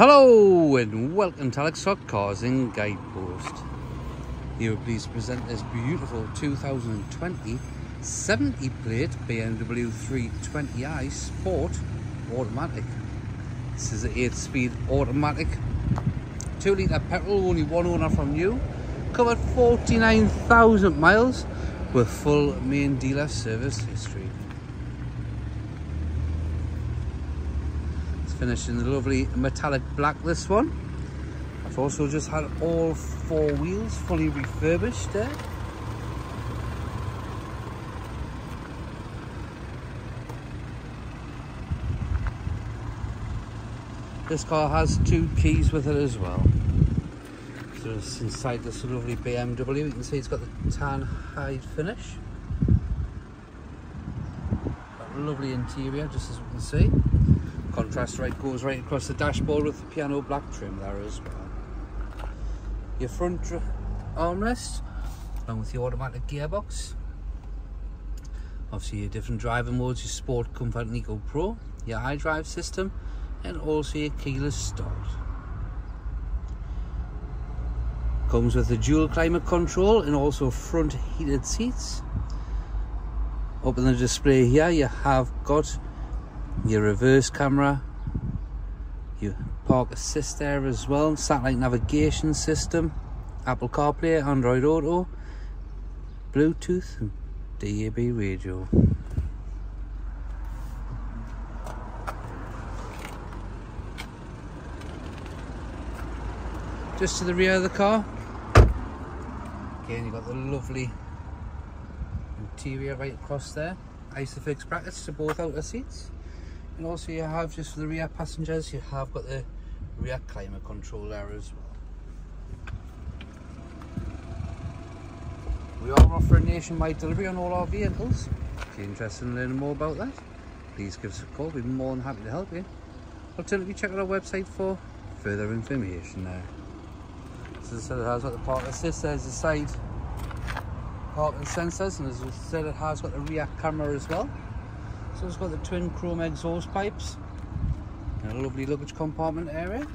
Hello and welcome to Alex Scott Cars and Guidepost. Here to present this beautiful 2020 70 plate BMW 320i Sport Automatic. This is an 8 speed automatic, 2 litre petrol, only one owner from new, covered 49,000 miles with full main dealer service history. Finished in the lovely metallic black this one I've also just had all four wheels fully refurbished there This car has two keys with it as well. So it's inside this lovely BMW. You can see it's got the tan hide finish. Lovely interior, just as you can see. Contrast right goes right across the dashboard with the piano black trim there as well. Your front armrest, along with your automatic gearbox. Obviously your different driving modes, your Sport, Comfort and Eco Pro, your iDrive system, and also your keyless start. Comes with a dual climate control and also front heated seats. Up in the display here you have got your reverse camera, your park assist there as well, satellite navigation system, Apple CarPlay, Android Auto, Bluetooth and DAB radio. Just to the rear of the car, again you've got the lovely interior right across there, Isofix brackets to both outer seats and also you have just for the rear passengers you have got the rear climate control there as well. We are offering nationwide delivery on all our vehicles. If you're interested in learning more about that please give us a call. We'd be more than happy to help you. Alternatively check out our website for further information there. So as I said it has got the park assist there's the side parking sensors and as I said it has got the rear camera as well so it's got the twin chrome exhaust pipes and a lovely luggage compartment area.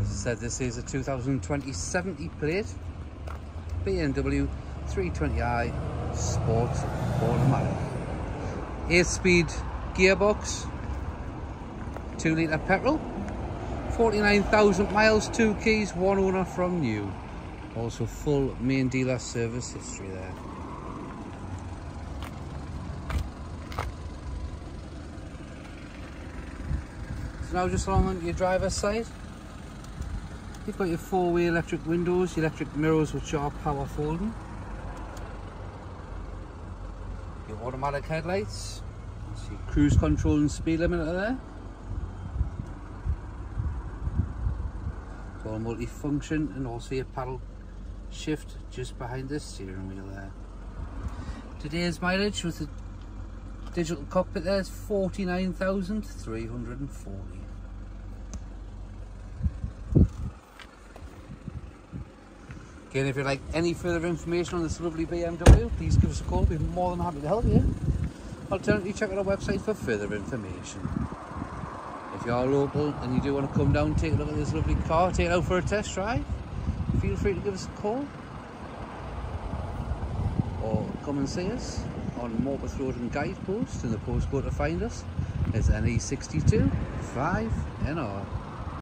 As I said, this is a 2020 70 plate BMW 320i Sport Automatic. 8-speed gearbox, 2 litre petrol, 49,000 miles, two keys, one owner from new. Also full main dealer service history there. So now just along your driver's side, you've got your four-way electric windows, electric mirrors which are power folding. Your automatic headlights, cruise control and speed limiter there. Multi-function and also a paddle shift just behind this steering wheel there. Today's mileage with the digital cockpit there is 49,340. Again, if you'd like any further information on this lovely BMW, please give us a call. We'll be more than happy to help you. Alternatively, check out our website for further information if you are local and you do want to come down take a look at this lovely car take it out for a test drive feel free to give us a call. Or come and see us on Morpeth Road and Guidepost and the postcode to find us. Is NE62 5NR